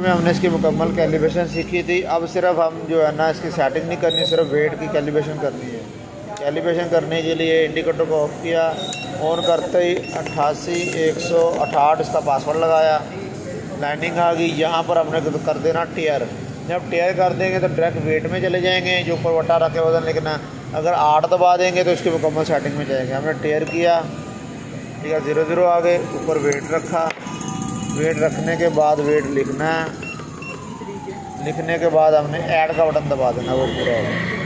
में हमने इसकी मुकम्मल कैलिब्रेशन सीखी थी। अब सिर्फ़ हम जो है ना इसकी सेटिंग नहीं करनी, सिर्फ़ वेट की कैलिब्रेशन करनी है। कैलिब्रेशन करने के लिए इंडिकेटर को ऑफ़ किया ऑन करते ही अट्ठासी, एक सौ इसका पासवर्ड लगाया। लैंडिंग आ गई। यहाँ पर हमने कर देना टेयर जब टेयर कर देंगे तो डायरेक्ट वेट में चले जाएँगे, जो ऊपर वटा रखे वज़न लिखना अगर आठ दबा देंगे तो इसकी मुकम्मल सेटिंग में जाएँगे। हमने टेयर किया। ठीक है ज़ीरो ज़ीरो आ गए। ऊपर वेट रखा। वेट रखने के बाद वेट लिखना लिखने के बाद हमने ऐड का बटन दबा देना, वो पूरा होगा